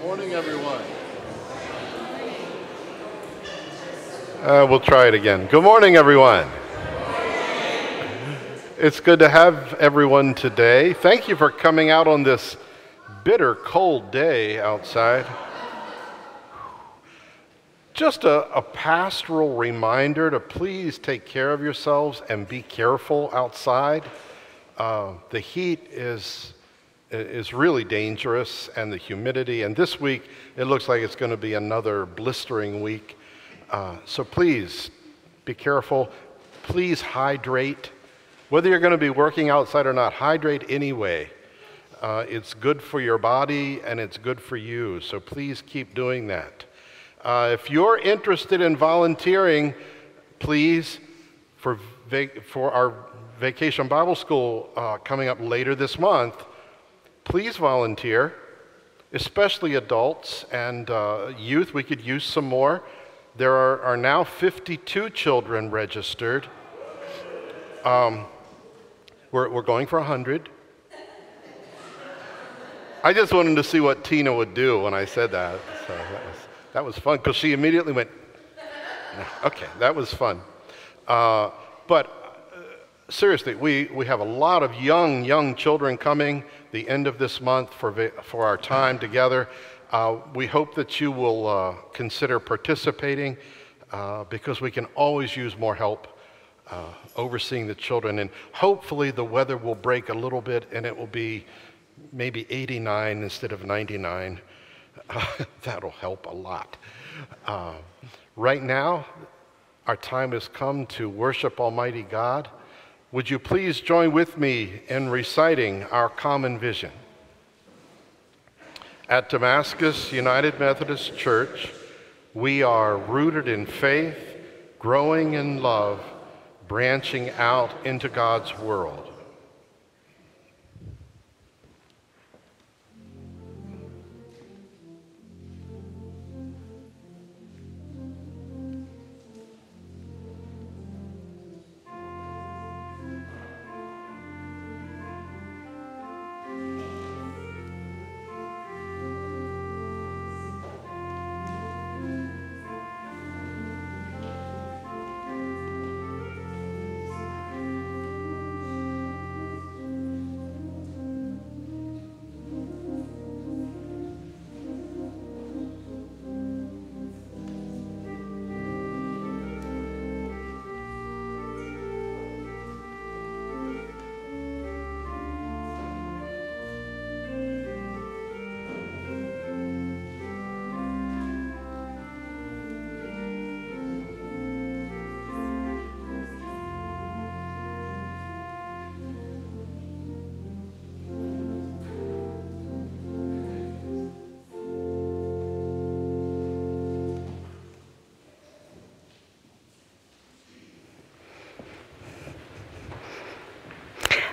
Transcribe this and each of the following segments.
morning, everyone. Uh, we'll try it again. Good morning, everyone. It's good to have everyone today. Thank you for coming out on this bitter cold day outside. Just a, a, pastoral reminder to please take care of yourselves and be careful outside. Uh, the heat is is really dangerous, and the humidity. And this week, it looks like it's going to be another blistering week. Uh, so please be careful. Please hydrate. Whether you're going to be working outside or not, hydrate anyway. Uh, it's good for your body and it's good for you. So please keep doing that. Uh, if you're interested in volunteering, please, for, for our Vacation Bible School uh, coming up later this month, please volunteer, especially adults and uh, youth. We could use some more. There are, are now 52 children registered. Um, we're, we're going for 100. I just wanted to see what Tina would do when I said that. So that was, that was fun because she immediately went, okay, that was fun. Uh, but seriously, we, we have a lot of young, young children coming the end of this month for, for our time together. Uh, we hope that you will uh, consider participating uh, because we can always use more help uh, overseeing the children. And hopefully, the weather will break a little bit and it will be maybe 89 instead of 99. that'll help a lot. Uh, right now, our time has come to worship Almighty God. Would you please join with me in reciting our common vision? At Damascus United Methodist Church, we are rooted in faith, growing in love, branching out into God's world.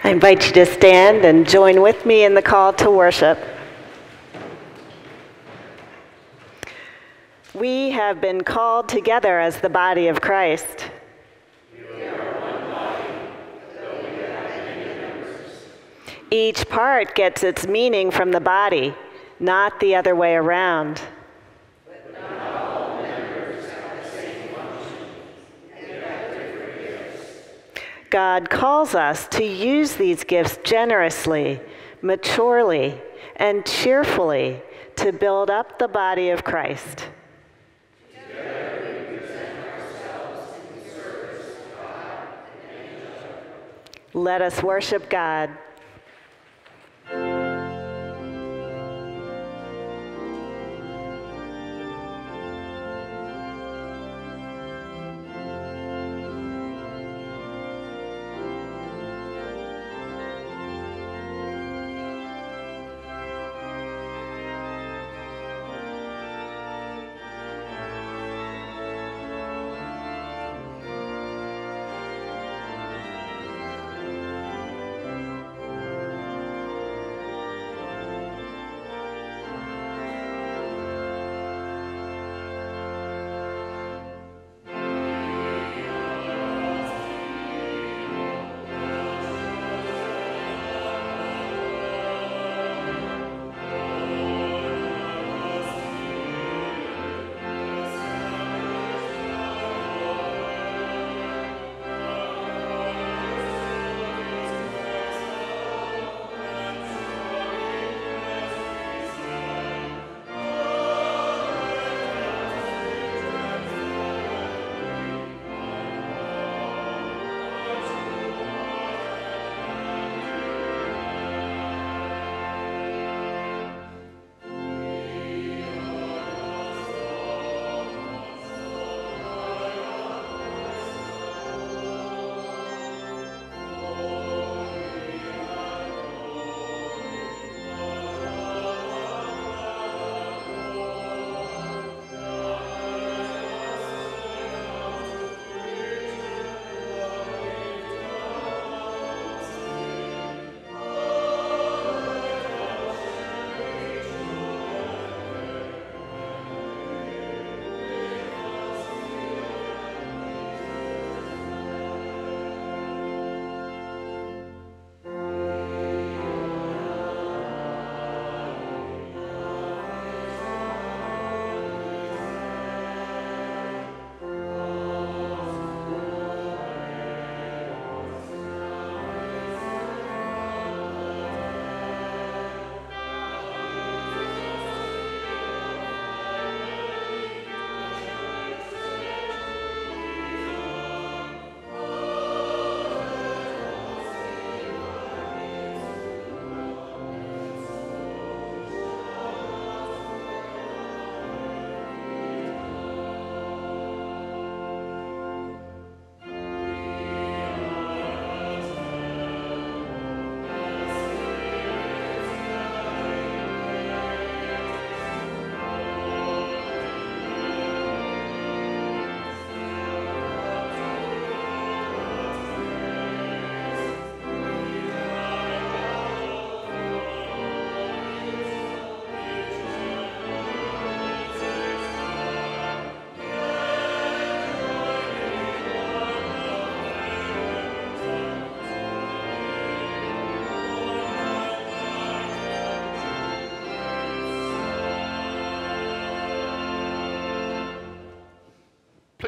I invite you to stand and join with me in the call to worship. We have been called together as the body of Christ. Each part gets its meaning from the body, not the other way around. God calls us to use these gifts generously, maturely, and cheerfully to build up the body of Christ. Let us worship God.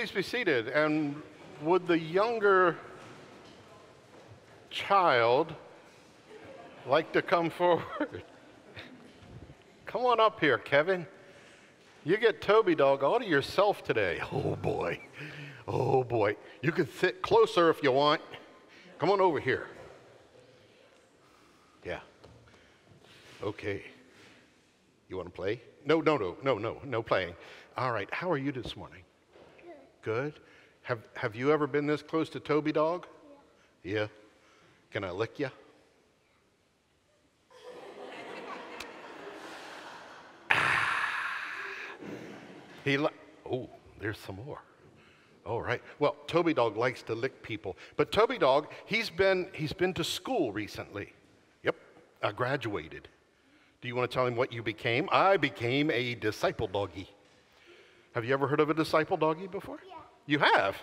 Please be seated. And would the younger child like to come forward? come on up here, Kevin. You get Toby Dog all to yourself today. Oh boy. Oh boy. You can sit closer if you want. Come on over here. Yeah. Okay. You want to play? No, no, no, no, no, no playing. All right. How are you this morning? Good. Have, have you ever been this close to Toby Dog? Yeah. yeah. Can I lick you? he li- oh, there's some more. All right. Well, Toby Dog likes to lick people, but Toby Dog, he's been he's been to school recently. Yep, I graduated. Do you want to tell him what you became? I became a disciple doggy. Have you ever heard of a disciple doggy before? Yeah. You have?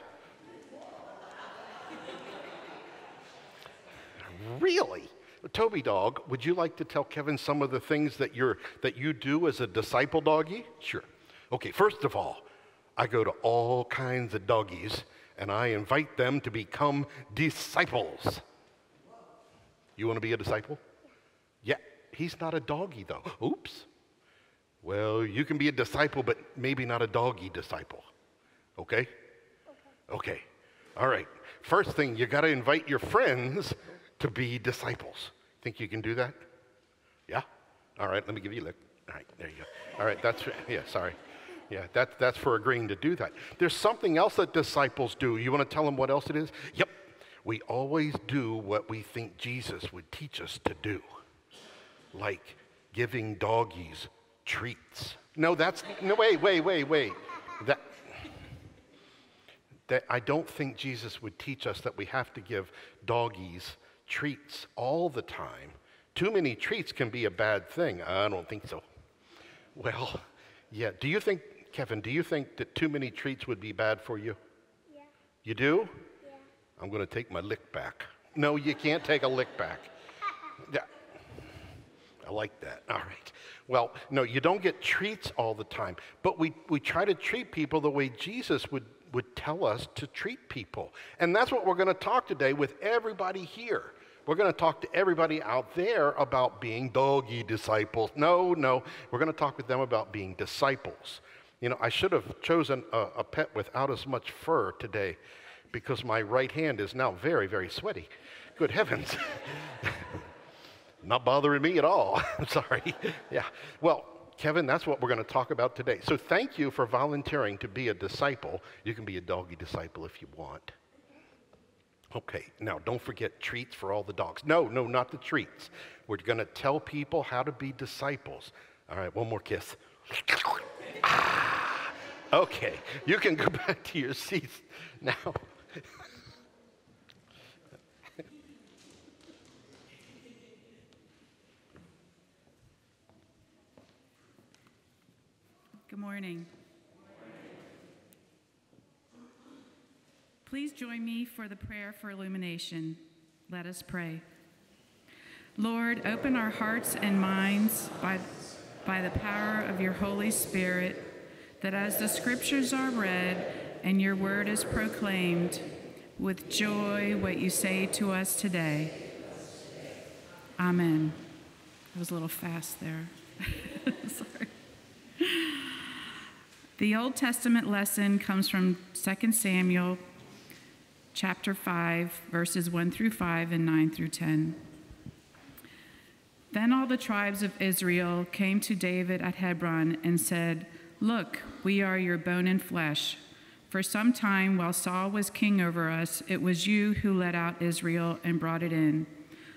really? Toby Dog, would you like to tell Kevin some of the things that, you're, that you do as a disciple doggy? Sure. Okay, first of all, I go to all kinds of doggies and I invite them to become disciples. You want to be a disciple? Yeah, he's not a doggy though. Oops. Well, you can be a disciple, but maybe not a doggy disciple. Okay? Okay. okay. All right. First thing, you got to invite your friends to be disciples. Think you can do that? Yeah? All right, let me give you a look. All right, there you go. All right, that's, yeah, sorry. Yeah, that, that's for agreeing to do that. There's something else that disciples do. You want to tell them what else it is? Yep. We always do what we think Jesus would teach us to do, like giving doggies treats. No, that's, no, wait, wait, wait, wait. That, that I don't think Jesus would teach us that we have to give doggies treats all the time. Too many treats can be a bad thing. I don't think so. Well, yeah. Do you think, Kevin, do you think that too many treats would be bad for you? Yeah. You do? Yeah. I'm going to take my lick back. No, you can't take a lick back. Yeah. I like that. All right. Well, no, you don't get treats all the time, but we, we try to treat people the way Jesus would, would tell us to treat people. And that's what we're going to talk today with everybody here. We're going to talk to everybody out there about being doggy disciples. No, no, we're going to talk with them about being disciples. You know, I should have chosen a, a pet without as much fur today because my right hand is now very, very sweaty. Good heavens. Not bothering me at all. I'm sorry. Yeah. Well, Kevin, that's what we're going to talk about today. So thank you for volunteering to be a disciple. You can be a doggy disciple if you want. Okay, now don't forget treats for all the dogs. No, no, not the treats. We're going to tell people how to be disciples. All right, one more kiss. ah, okay, you can go back to your seats now. Good morning. Please join me for the prayer for illumination. Let us pray. Lord, open our hearts and minds by, by the power of your Holy Spirit, that as the scriptures are read and your word is proclaimed, with joy what you say to us today. Amen. I was a little fast there. Sorry. The Old Testament lesson comes from 2 Samuel chapter 5, verses 1 through 5 and 9 through 10. Then all the tribes of Israel came to David at Hebron and said, Look, we are your bone and flesh. For some time, while Saul was king over us, it was you who led out Israel and brought it in.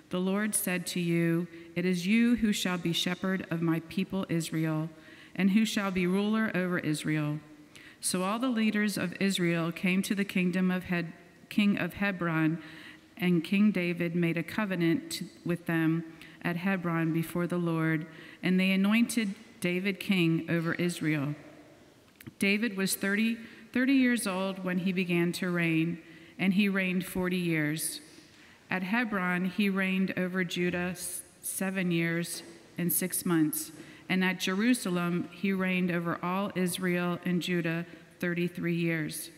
The Lord said to you, It is you who shall be shepherd of my people Israel, and who shall be ruler over Israel. So all the leaders of Israel came to the kingdom of Hed- king of Hebron, and King David made a covenant with them at Hebron before the Lord, and they anointed David king over Israel. David was 30, 30 years old when he began to reign, and he reigned 40 years. At Hebron, he reigned over Judah seven years and six months, and at Jerusalem, he reigned over all Israel and Judah 33 years.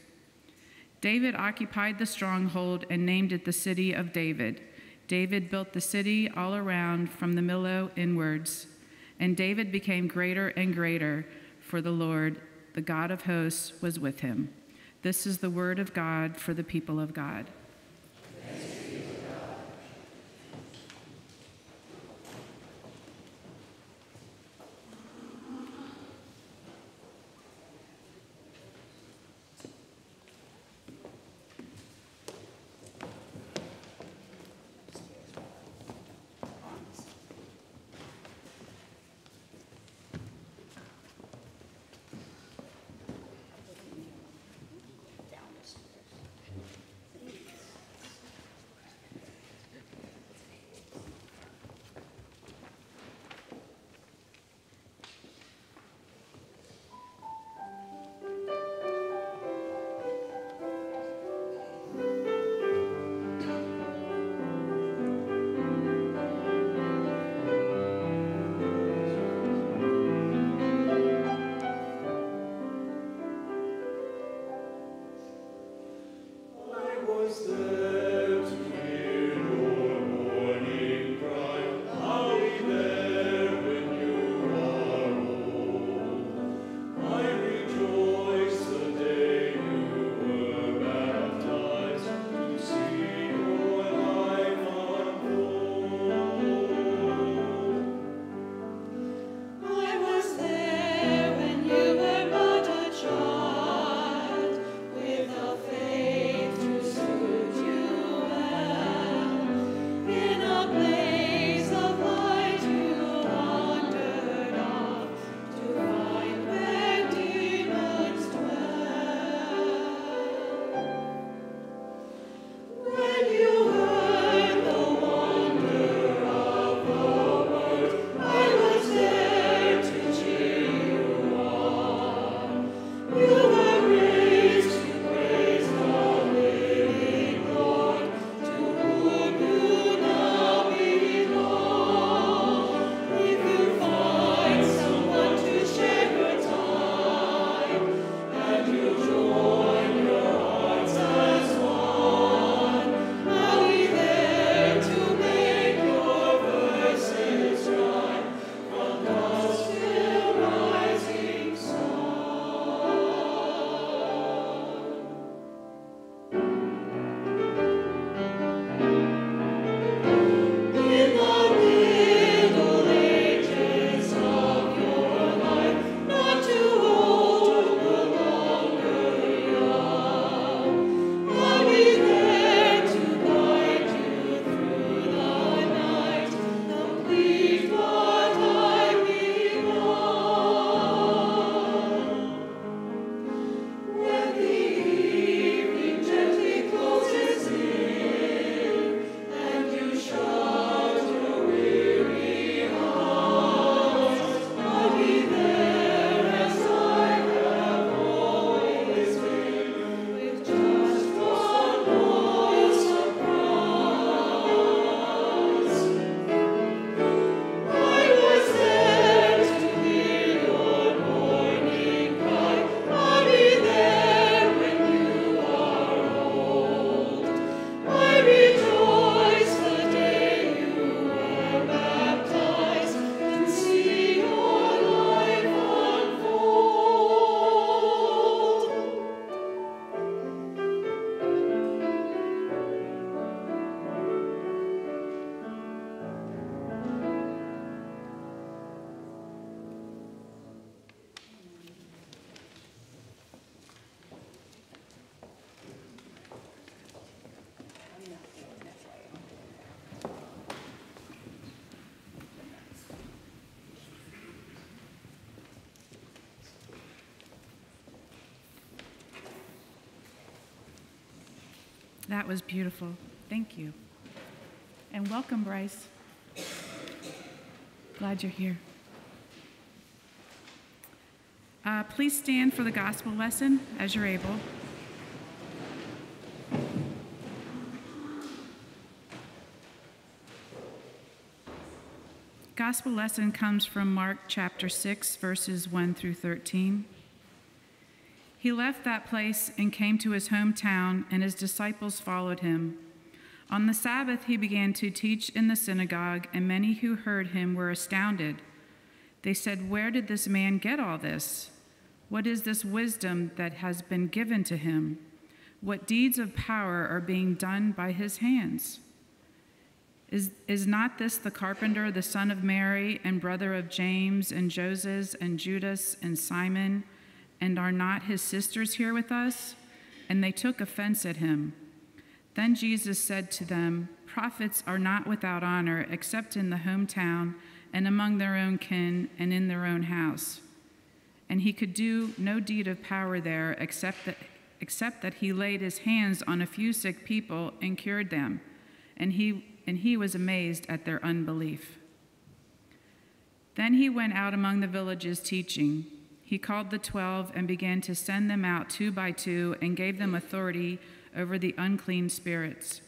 David occupied the stronghold and named it the City of David. David built the city all around from the Millo inwards. And David became greater and greater, for the Lord, the God of hosts, was with him. This is the word of God for the people of God. That was beautiful. Thank you. And welcome, Bryce. Glad you're here. Uh, please stand for the gospel lesson as you're able. Gospel lesson comes from Mark chapter 6, verses 1 through 13. He left that place and came to his hometown, and his disciples followed him. On the Sabbath, he began to teach in the synagogue, and many who heard him were astounded. They said, Where did this man get all this? What is this wisdom that has been given to him? What deeds of power are being done by his hands? Is, is not this the carpenter, the son of Mary, and brother of James, and Joseph, and Judas, and Simon? And are not his sisters here with us? And they took offense at him. Then Jesus said to them, Prophets are not without honor except in the hometown and among their own kin and in their own house. And he could do no deed of power there except that, except that he laid his hands on a few sick people and cured them. And he, and he was amazed at their unbelief. Then he went out among the villages teaching he called the twelve and began to send them out two by two and gave them authority over the unclean spirits.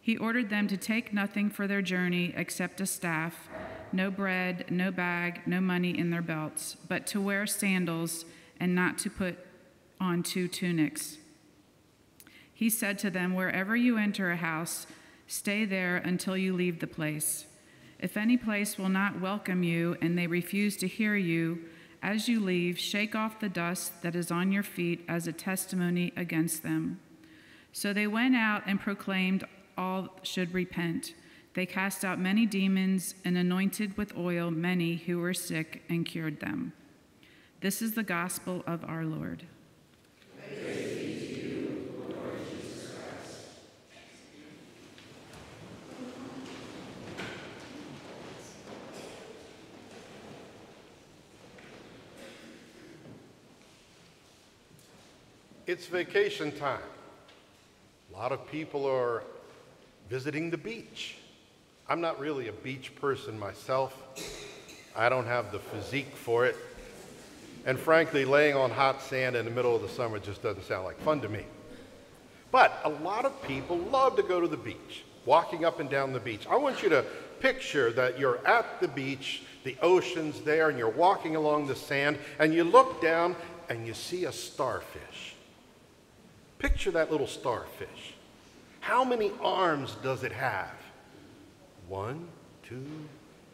He ordered them to take nothing for their journey except a staff, no bread, no bag, no money in their belts, but to wear sandals and not to put on two tunics. He said to them, Wherever you enter a house, stay there until you leave the place. If any place will not welcome you and they refuse to hear you, as you leave, shake off the dust that is on your feet as a testimony against them. So they went out and proclaimed all should repent. They cast out many demons and anointed with oil many who were sick and cured them. This is the gospel of our Lord. It's vacation time. A lot of people are visiting the beach. I'm not really a beach person myself. I don't have the physique for it. And frankly, laying on hot sand in the middle of the summer just doesn't sound like fun to me. But a lot of people love to go to the beach, walking up and down the beach. I want you to picture that you're at the beach, the ocean's there, and you're walking along the sand, and you look down and you see a starfish. Picture that little starfish. How many arms does it have? One, two,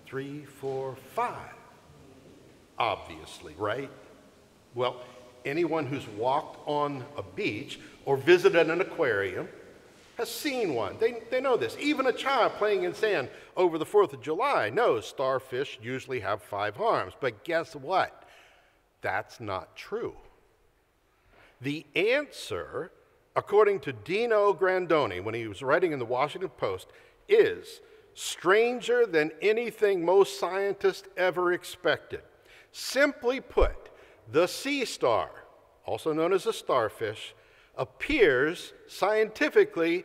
three, four, five. Obviously, right? Well, anyone who's walked on a beach or visited an aquarium has seen one. They, they know this. Even a child playing in sand over the 4th of July knows starfish usually have five arms. But guess what? That's not true. The answer according to Dino Grandoni, when he was writing in the Washington Post, is stranger than anything most scientists ever expected. Simply put, the sea star, also known as a starfish, appears scientifically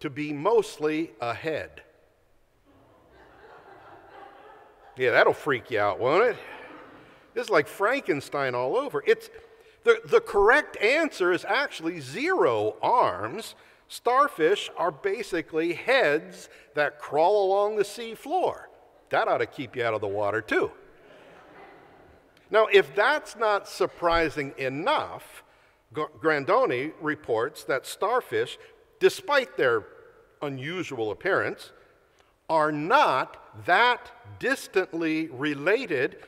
to be mostly a head. Yeah, that'll freak you out, won't it? This is like Frankenstein all over. It's, the, the correct answer is actually zero arms. Starfish are basically heads that crawl along the sea floor. That ought to keep you out of the water, too. Now, if that's not surprising enough, Grandoni reports that starfish, despite their unusual appearance, are not that distantly related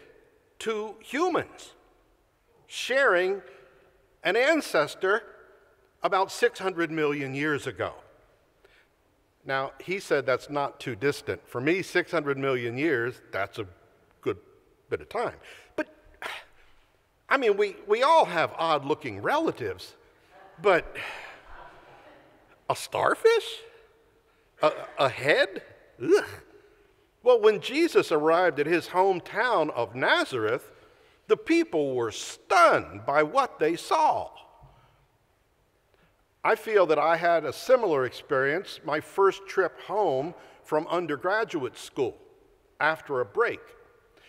to humans sharing an ancestor about 600 million years ago. Now, he said that's not too distant. For me, 600 million years, that's a good bit of time. But, I mean, we, we all have odd looking relatives, but a starfish? A, a head? Ugh. Well, when Jesus arrived at his hometown of Nazareth, the people were stunned by what they saw. I feel that I had a similar experience my first trip home from undergraduate school after a break.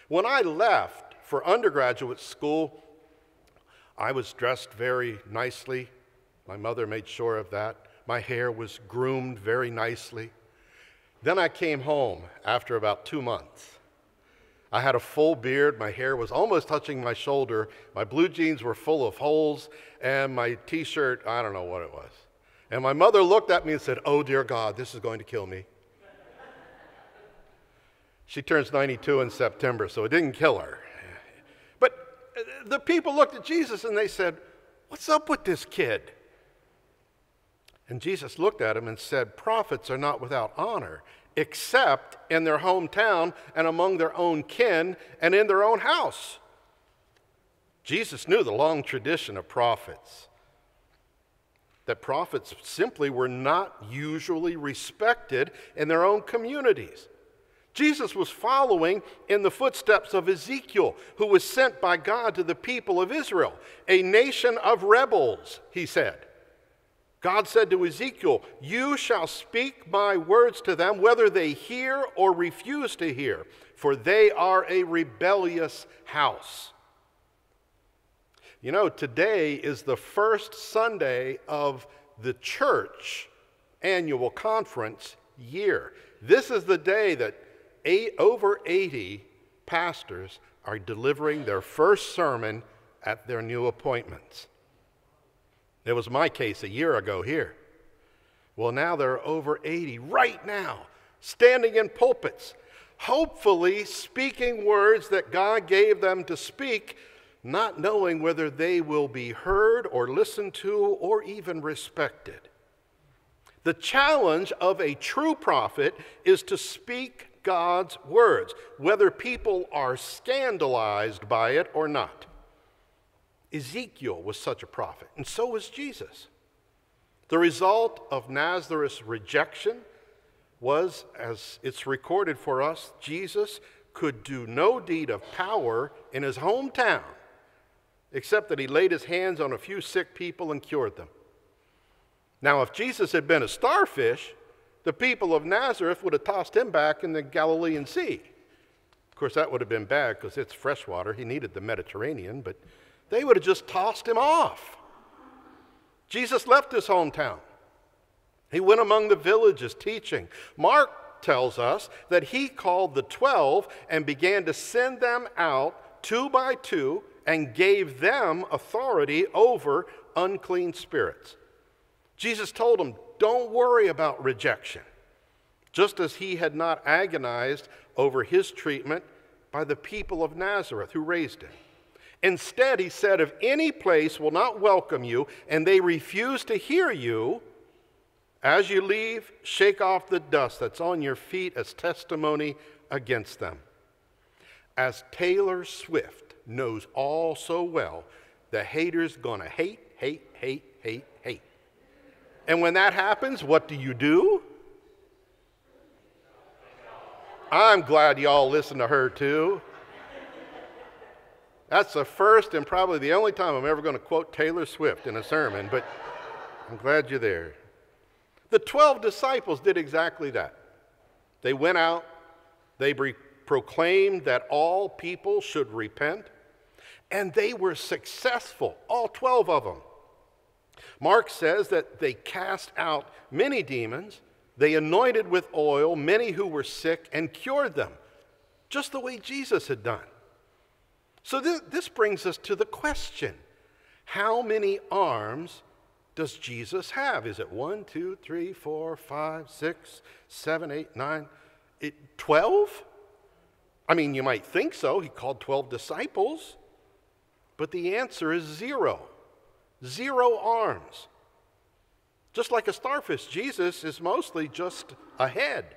When I left for undergraduate school, I was dressed very nicely. My mother made sure of that. My hair was groomed very nicely. Then I came home after about two months. I had a full beard. My hair was almost touching my shoulder. My blue jeans were full of holes. And my t shirt, I don't know what it was. And my mother looked at me and said, Oh, dear God, this is going to kill me. she turns 92 in September, so it didn't kill her. But uh, the people looked at Jesus and they said, What's up with this kid? And Jesus looked at him and said, Prophets are not without honor, except in their hometown and among their own kin and in their own house. Jesus knew the long tradition of prophets that prophets simply were not usually respected in their own communities. Jesus was following in the footsteps of Ezekiel, who was sent by God to the people of Israel, a nation of rebels, he said. God said to Ezekiel, You shall speak my words to them, whether they hear or refuse to hear, for they are a rebellious house. You know, today is the first Sunday of the church annual conference year. This is the day that eight, over 80 pastors are delivering their first sermon at their new appointments. It was my case a year ago here. Well, now there are over 80 right now standing in pulpits, hopefully speaking words that God gave them to speak not knowing whether they will be heard or listened to or even respected. The challenge of a true prophet is to speak God's words, whether people are scandalized by it or not. Ezekiel was such a prophet, and so was Jesus. The result of Nazareth's rejection was, as it's recorded for us, Jesus could do no deed of power in his hometown except that he laid his hands on a few sick people and cured them. Now, if Jesus had been a starfish, the people of Nazareth would have tossed him back in the Galilean Sea. Of course, that would have been bad because it's freshwater. He needed the Mediterranean, but they would have just tossed him off. Jesus left his hometown. He went among the villages teaching. Mark tells us that he called the 12 and began to send them out two by two and gave them authority over unclean spirits. Jesus told them, Don't worry about rejection, just as he had not agonized over his treatment by the people of Nazareth who raised him. Instead, he said, If any place will not welcome you and they refuse to hear you, as you leave, shake off the dust that's on your feet as testimony against them. As Taylor Swift knows all so well the hater's gonna hate, hate, hate, hate, hate. And when that happens, what do you do? I'm glad y'all listen to her too. That's the first and probably the only time I'm ever going to quote Taylor Swift in a sermon, but I'm glad you're there. The 12 disciples did exactly that. They went out, they proclaimed that all people should repent, and they were successful, all 12 of them. Mark says that they cast out many demons, they anointed with oil many who were sick, and cured them, just the way Jesus had done. So, this, this brings us to the question how many arms does Jesus have? Is it one, two, three, four, five, six, seven, eight, nine, twelve? I mean, you might think so. He called 12 disciples. But the answer is zero. Zero arms. Just like a starfish, Jesus is mostly just a head.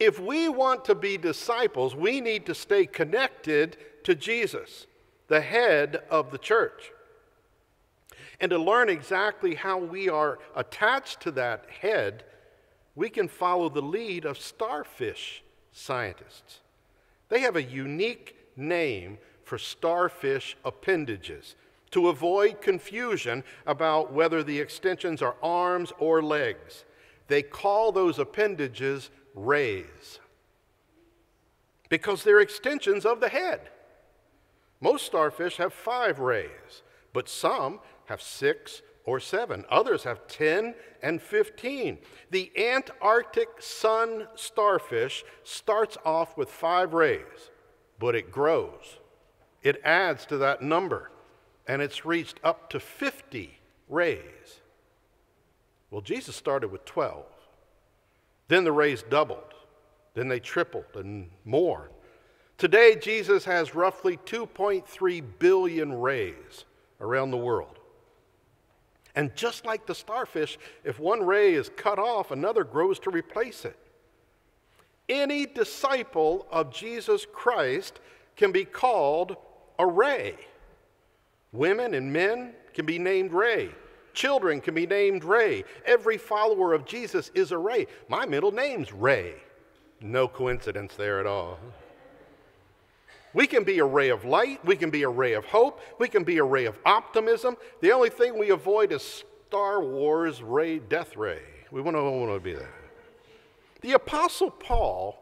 If we want to be disciples, we need to stay connected to Jesus, the head of the church. And to learn exactly how we are attached to that head, we can follow the lead of starfish scientists. They have a unique name for starfish appendages to avoid confusion about whether the extensions are arms or legs. They call those appendages rays because they're extensions of the head. Most starfish have five rays, but some have six or seven. Others have 10 and 15. The Antarctic sun starfish starts off with five rays but it grows. It adds to that number, and it's reached up to 50 rays. Well, Jesus started with 12. Then the rays doubled. Then they tripled and more. Today, Jesus has roughly 2.3 billion rays around the world. And just like the starfish, if one ray is cut off, another grows to replace it. Any disciple of Jesus Christ can be called a ray. Women and men can be named Ray. Children can be named Ray. Every follower of Jesus is a Ray. My middle name's Ray. No coincidence there at all. We can be a ray of light. We can be a ray of hope. We can be a ray of optimism. The only thing we avoid is Star Wars Ray Death Ray. We want to, want to be that. The Apostle Paul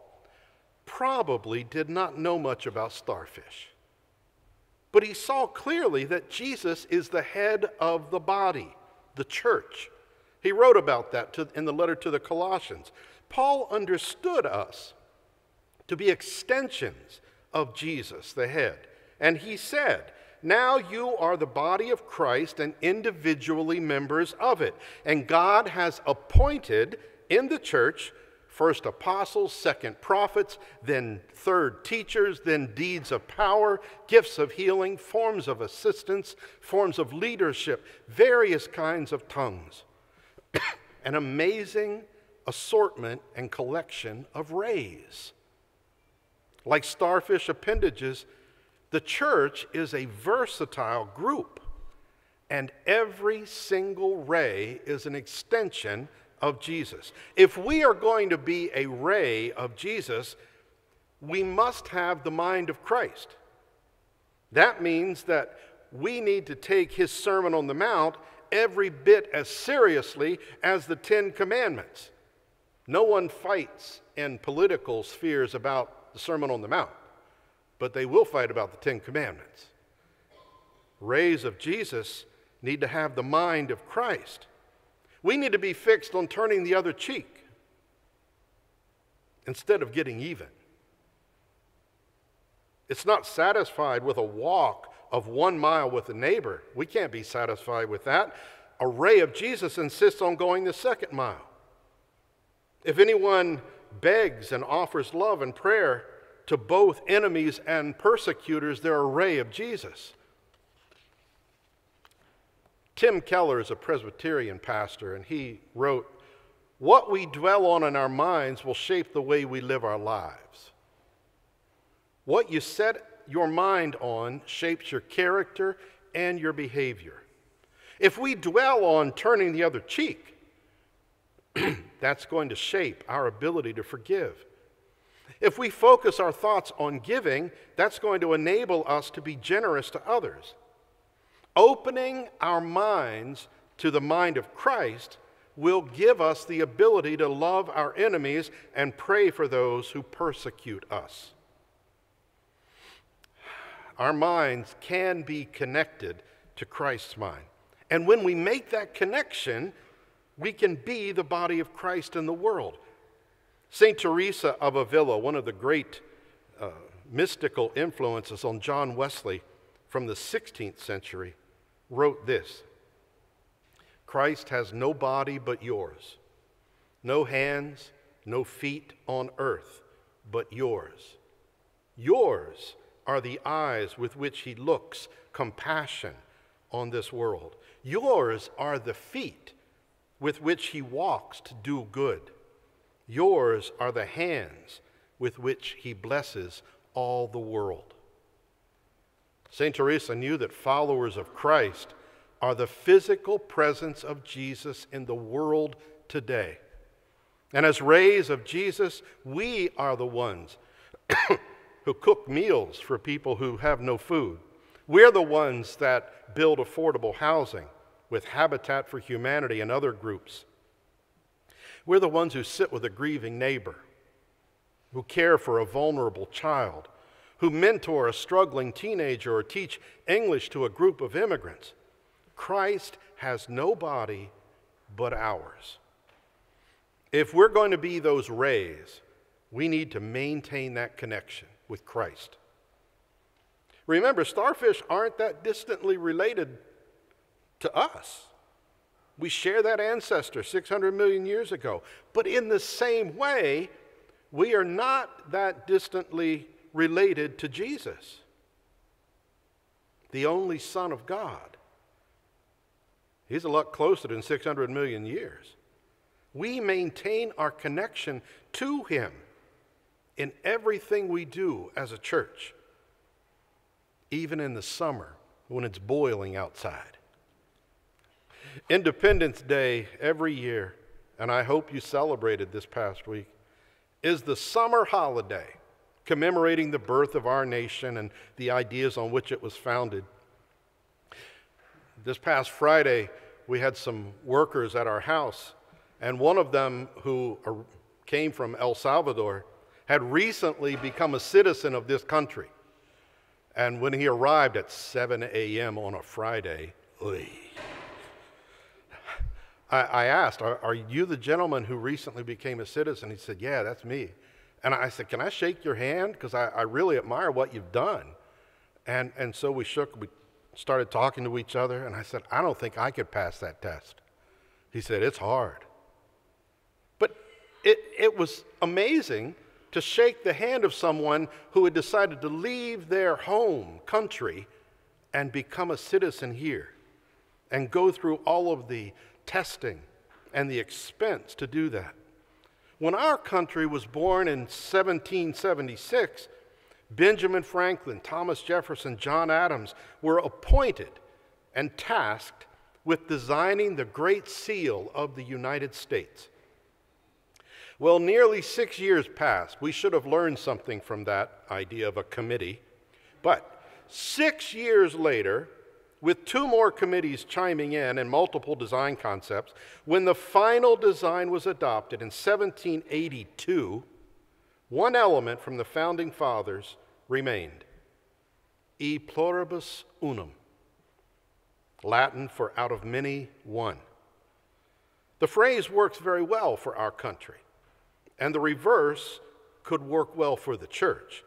probably did not know much about starfish, but he saw clearly that Jesus is the head of the body, the church. He wrote about that to, in the letter to the Colossians. Paul understood us to be extensions of Jesus, the head. And he said, Now you are the body of Christ and individually members of it. And God has appointed in the church first apostles, second prophets, then third teachers, then deeds of power, gifts of healing, forms of assistance, forms of leadership, various kinds of tongues. An amazing assortment and collection of rays like starfish appendages, the church is a versatile group. And every single ray is an extension of Jesus. If we are going to be a ray of Jesus, we must have the mind of Christ. That means that we need to take his Sermon on the Mount every bit as seriously as the Ten Commandments. No one fights in political spheres about the Sermon on the Mount, but they will fight about the Ten Commandments. Rays of Jesus need to have the mind of Christ. We need to be fixed on turning the other cheek instead of getting even. It's not satisfied with a walk of one mile with a neighbor. We can't be satisfied with that. A ray of Jesus insists on going the second mile. If anyone begs and offers love and prayer to both enemies and persecutors, their array of Jesus. Tim Keller is a Presbyterian pastor, and he wrote, What we dwell on in our minds will shape the way we live our lives. What you set your mind on shapes your character and your behavior. If we dwell on turning the other cheek, that's going to shape our ability to forgive. If we focus our thoughts on giving, that's going to enable us to be generous to others. Opening our minds to the mind of Christ will give us the ability to love our enemies and pray for those who persecute us. Our minds can be connected to Christ's mind. And when we make that connection, we can be the body of Christ in the world. St. Teresa of Avila, one of the great uh, mystical influences on John Wesley from the 16th century, wrote this Christ has no body but yours, no hands, no feet on earth but yours. Yours are the eyes with which he looks compassion on this world. Yours are the feet with which he walks to do good. Yours are the hands with which he blesses all the world. St. Teresa knew that followers of Christ are the physical presence of Jesus in the world today. And as rays of Jesus, we are the ones who cook meals for people who have no food. We're the ones that build affordable housing with Habitat for Humanity and other groups. We're the ones who sit with a grieving neighbor, who care for a vulnerable child, who mentor a struggling teenager or teach English to a group of immigrants. Christ has no body but ours. If we're going to be those rays, we need to maintain that connection with Christ. Remember, starfish aren't that distantly related to us. We share that ancestor 600 million years ago. But in the same way, we are not that distantly related to Jesus, the only Son of God. He's a lot closer than 600 million years. We maintain our connection to Him in everything we do as a church even in the summer when it's boiling outside. Independence Day every year, and I hope you celebrated this past week, is the summer holiday commemorating the birth of our nation and the ideas on which it was founded. This past Friday, we had some workers at our house, and one of them, who came from El Salvador, had recently become a citizen of this country. And when he arrived at 7 a.m. on a Friday, I, I, asked, are, are, you the gentleman who recently became a citizen? He said, Yeah, that's me. And I said, Can I shake your hand? Because I, I really admire what you've done. And, and so we shook, we started talking to each other, and I said, I don't think I could pass that test. He said, It's hard. But it, it was amazing to shake the hand of someone who had decided to leave their home country and become a citizen here and go through all of the testing and the expense to do that. When our country was born in 1776, Benjamin Franklin, Thomas Jefferson, John Adams were appointed and tasked with designing the Great Seal of the United States. Well, nearly six years passed. We should have learned something from that idea of a committee. But six years later, with two more committees chiming in and multiple design concepts, when the final design was adopted in 1782, one element from the founding fathers remained e pluribus unum, Latin for out of many, one. The phrase works very well for our country. And the reverse could work well for the church.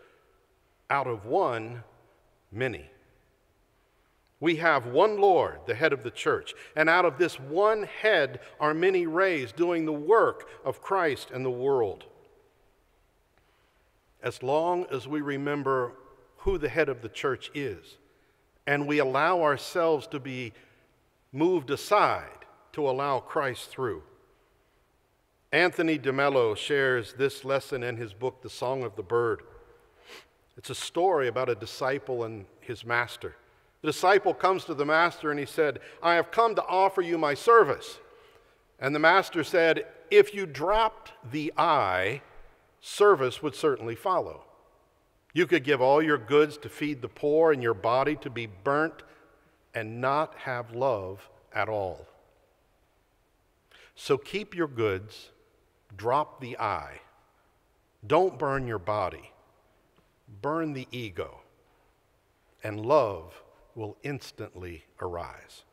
Out of one, many. We have one Lord, the head of the church, and out of this one head are many rays doing the work of Christ and the world. As long as we remember who the head of the church is, and we allow ourselves to be moved aside to allow Christ through, Anthony DeMello shares this lesson in his book, The Song of the Bird. It's a story about a disciple and his master. The disciple comes to the master and he said, I have come to offer you my service. And the master said, If you dropped the I, service would certainly follow. You could give all your goods to feed the poor and your body to be burnt and not have love at all. So keep your goods Drop the I. Don't burn your body, burn the ego, and love will instantly arise.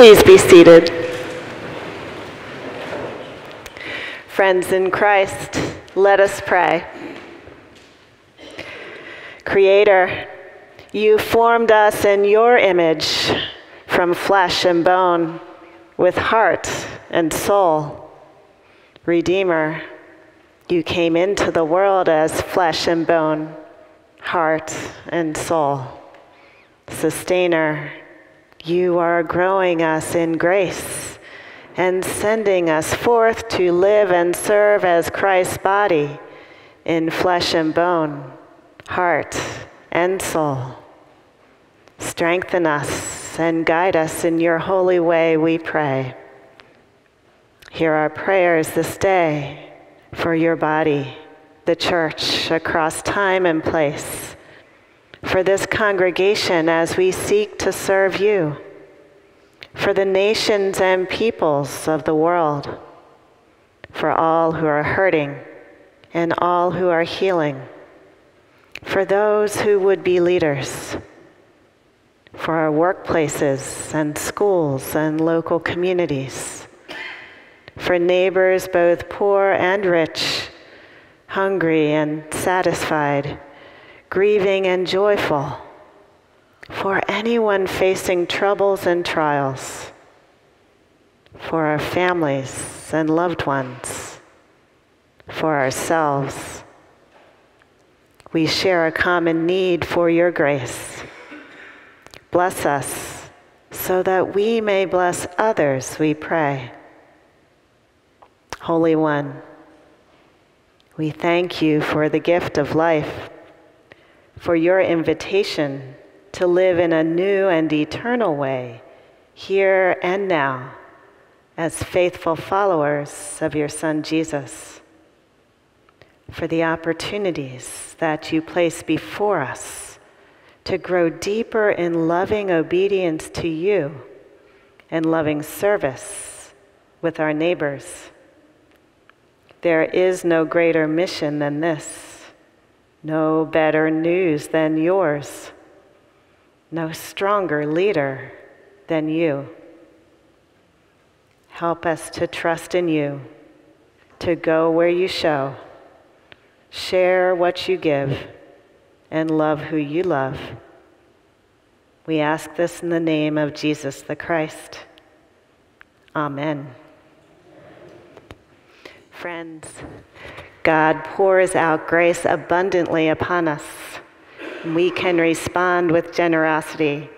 Please be seated. Friends in Christ, let us pray. Creator, you formed us in your image from flesh and bone, with heart and soul. Redeemer, you came into the world as flesh and bone, heart and soul. Sustainer, you are growing us in grace and sending us forth to live and serve as Christ's body in flesh and bone, heart and soul. Strengthen us and guide us in your holy way, we pray. Hear our prayers this day for your body, the church, across time and place, for this congregation as we seek to serve you, for the nations and peoples of the world, for all who are hurting and all who are healing, for those who would be leaders, for our workplaces and schools and local communities for neighbors both poor and rich, hungry and satisfied, grieving and joyful, for anyone facing troubles and trials, for our families and loved ones, for ourselves. We share a common need for your grace. Bless us so that we may bless others, we pray. Holy One, we thank you for the gift of life, for your invitation to live in a new and eternal way, here and now, as faithful followers of your Son Jesus, for the opportunities that you place before us to grow deeper in loving obedience to you and loving service with our neighbors. There is no greater mission than this, no better news than yours, no stronger leader than you. Help us to trust in you, to go where you show, share what you give, and love who you love. We ask this in the name of Jesus the Christ. Amen. Friends, God pours out grace abundantly upon us. We can respond with generosity.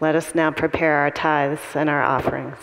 Let us now prepare our tithes and our offerings.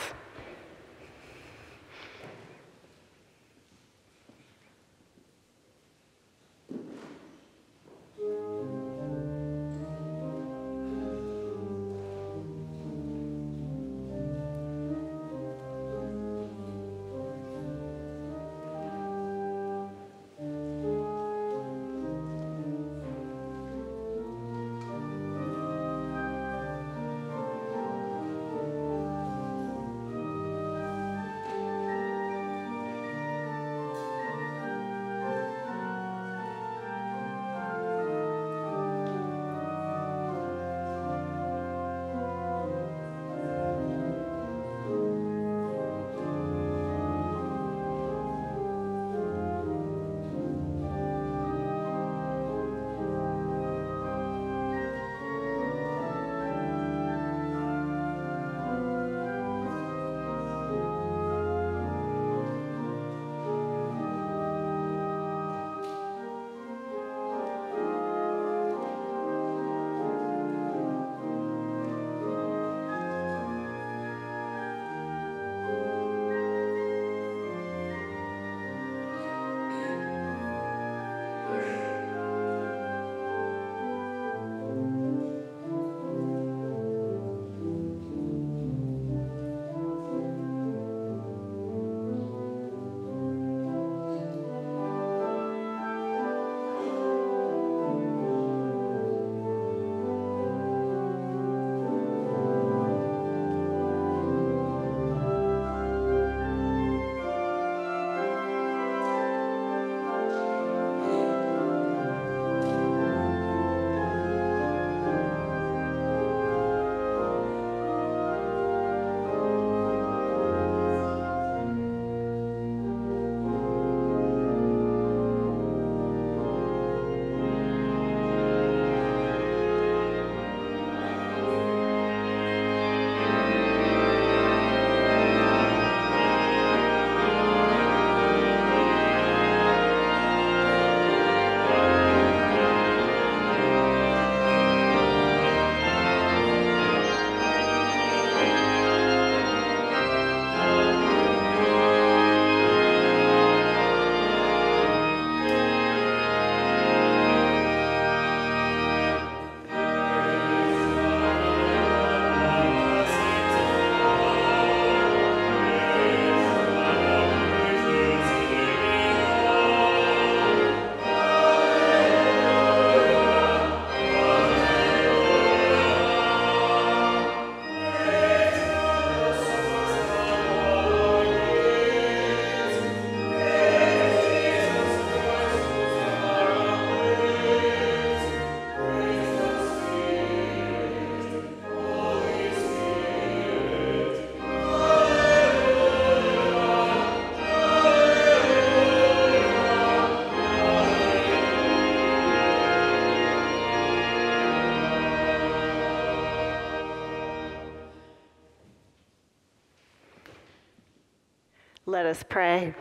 Us pray.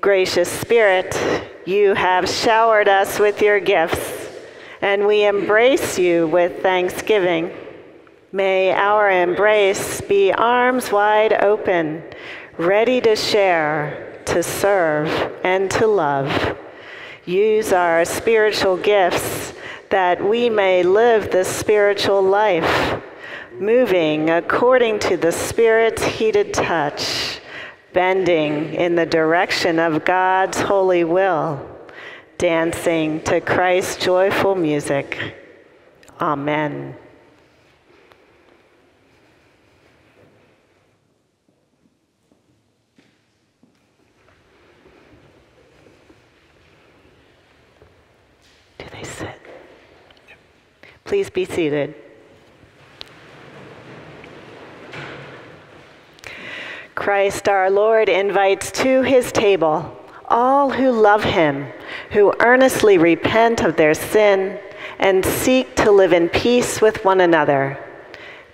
Gracious Spirit, you have showered us with your gifts, and we embrace you with thanksgiving. May our embrace be arms wide open, ready to share, to serve, and to love. Use our spiritual gifts that we may live the spiritual life, moving according to the Spirit's heated touch, bending in the direction of God's holy will, dancing to Christ's joyful music. Amen. Do they sit? Please be seated. Christ our Lord invites to his table all who love him, who earnestly repent of their sin and seek to live in peace with one another.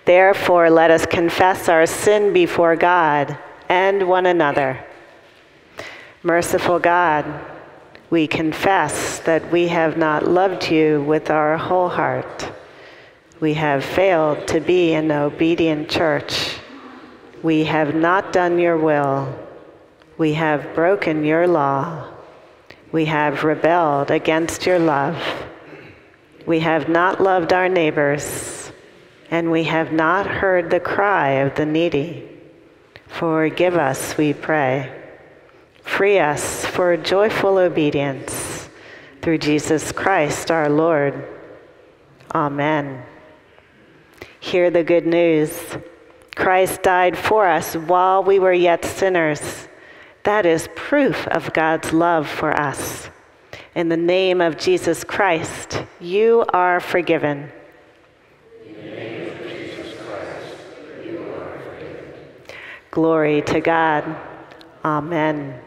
Therefore, let us confess our sin before God and one another. Merciful God, we confess that we have not loved you with our whole heart. We have failed to be an obedient church. We have not done your will. We have broken your law. We have rebelled against your love. We have not loved our neighbors, and we have not heard the cry of the needy. Forgive us, we pray. Free us for joyful obedience through Jesus Christ our Lord. Amen. Hear the good news. Christ died for us while we were yet sinners. That is proof of God's love for us. In the name of Jesus Christ, you are forgiven. Glory to God. Amen.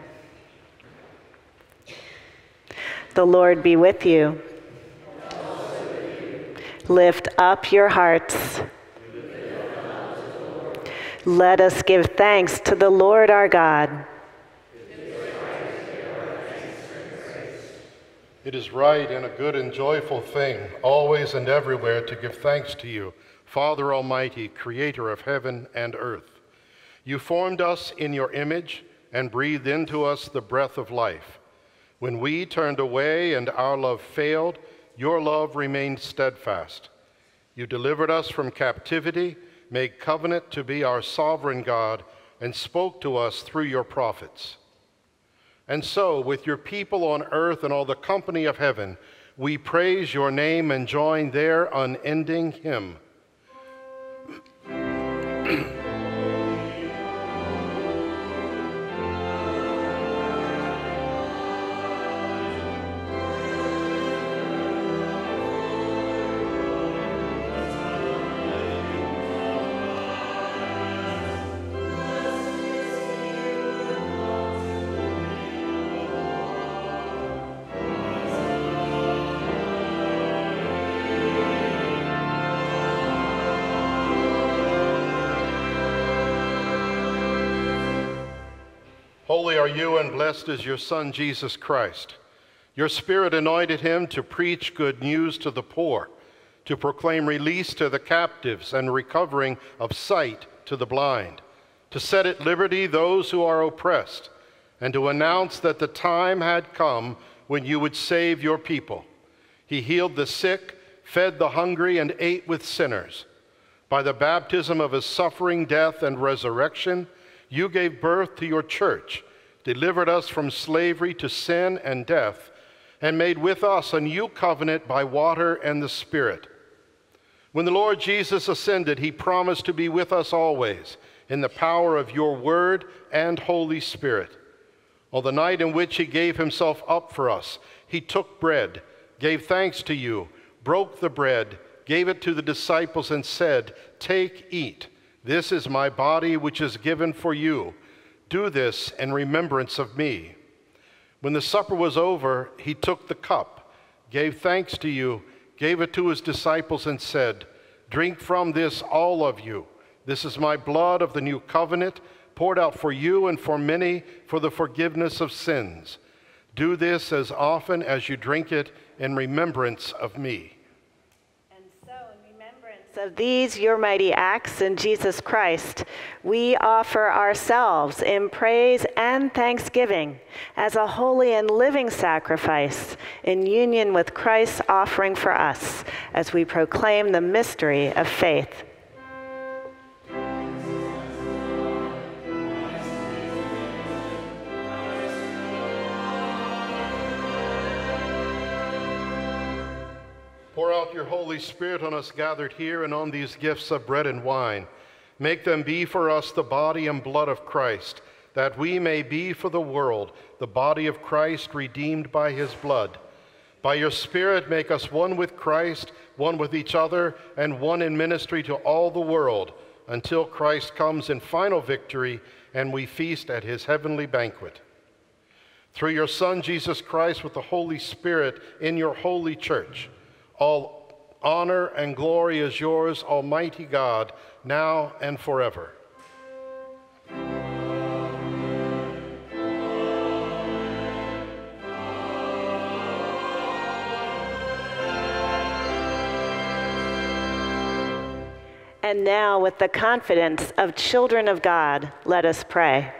The Lord be with you. Lift up your hearts. Let us give thanks to the Lord our God. It is right and a good and joyful thing, always and everywhere, to give thanks to you, Father Almighty, creator of heaven and earth. You formed us in your image and breathed into us the breath of life. When we turned away and our love failed, your love remained steadfast. You delivered us from captivity, made covenant to be our sovereign God, and spoke to us through your prophets. And so, with your people on earth and all the company of heaven, we praise your name and join their unending hymn. Holy are you, and blessed is your Son, Jesus Christ. Your Spirit anointed him to preach good news to the poor, to proclaim release to the captives and recovering of sight to the blind, to set at liberty those who are oppressed, and to announce that the time had come when you would save your people. He healed the sick, fed the hungry, and ate with sinners. By the baptism of his suffering, death, and resurrection, you gave birth to your church, delivered us from slavery to sin and death, and made with us a new covenant by water and the Spirit. When the Lord Jesus ascended, he promised to be with us always in the power of your word and Holy Spirit. On the night in which he gave himself up for us, he took bread, gave thanks to you, broke the bread, gave it to the disciples, and said, Take, eat. This is my body, which is given for you. Do this in remembrance of me. When the supper was over, he took the cup, gave thanks to you, gave it to his disciples, and said, Drink from this, all of you. This is my blood of the new covenant, poured out for you and for many for the forgiveness of sins. Do this as often as you drink it in remembrance of me. And so, in remembrance of these your mighty acts in Jesus Christ, we offer ourselves in praise and thanksgiving as a holy and living sacrifice in union with Christ's offering for us as we proclaim the mystery of faith. Your Holy Spirit on us gathered here and on these gifts of bread and wine. Make them be for us the body and blood of Christ, that we may be for the world the body of Christ redeemed by his blood. By your Spirit, make us one with Christ, one with each other, and one in ministry to all the world, until Christ comes in final victory and we feast at his heavenly banquet. Through your Son, Jesus Christ, with the Holy Spirit in your holy church, all honor and glory is yours, Almighty God, now and forever. And now, with the confidence of children of God, let us pray.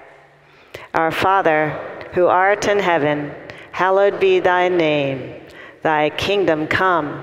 Our Father, who art in heaven, hallowed be thy name. Thy kingdom come,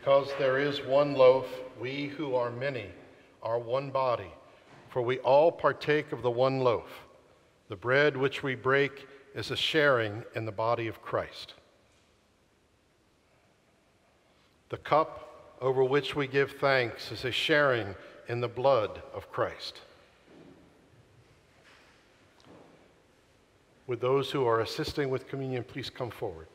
Because there is one loaf, we who are many are one body, for we all partake of the one loaf. The bread which we break is a sharing in the body of Christ. The cup over which we give thanks is a sharing in the blood of Christ. Would those who are assisting with communion please come forward?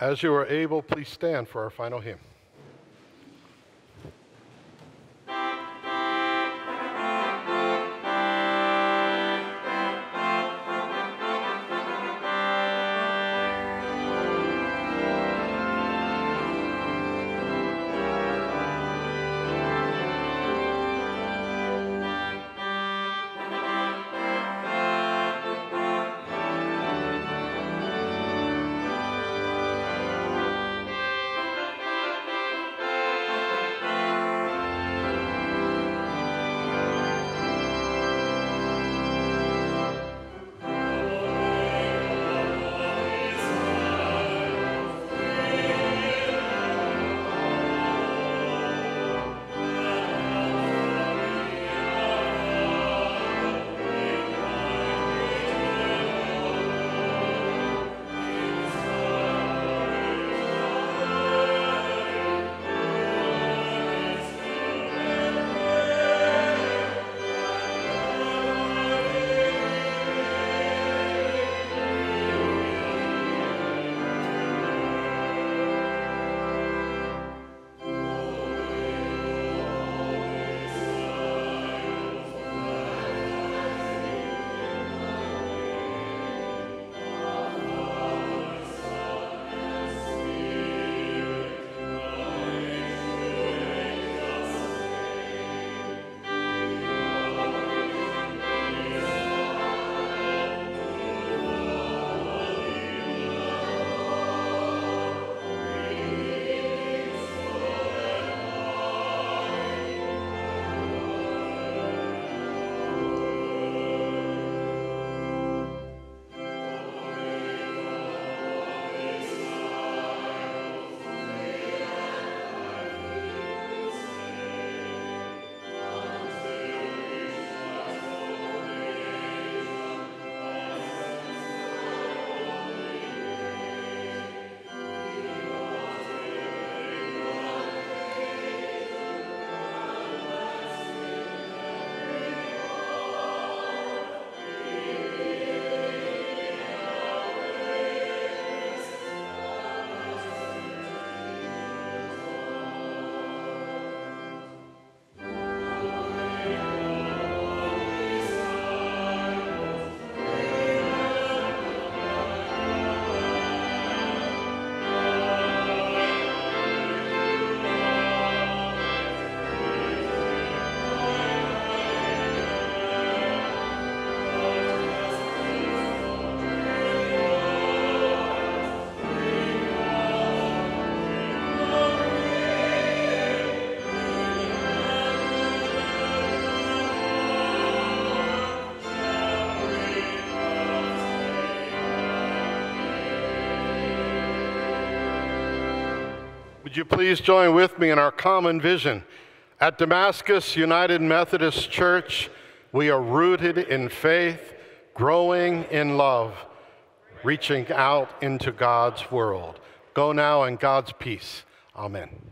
As you are able, please stand for our final hymn. You please join with me in our common vision? At Damascus United Methodist Church, we are rooted in faith, growing in love, reaching out into God's world. Go now in God's peace. Amen.